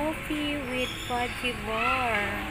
coffee with fudgy bar.